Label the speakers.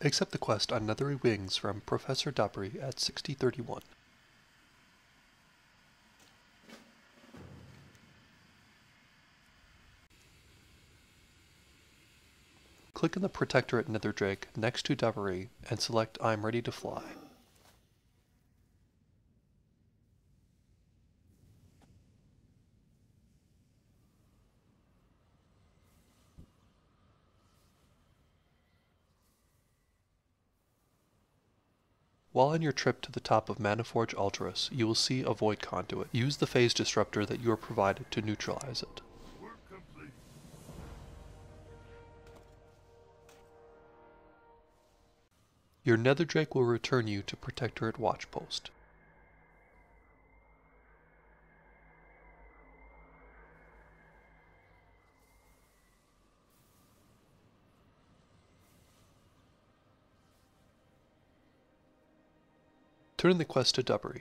Speaker 1: Accept the quest on Nethery Wings from Professor Dabiri at 6031. Click on the Protectorate Netherdrake next to Dabiri and select I'm ready to fly. While on your trip to the top of Manaforge Ultris, you will see a void conduit. Use the phase disruptor that you are provided to neutralize it. Your Netherdrake will return you to Protectorate Watchpost. Turn the quest to Dabiri.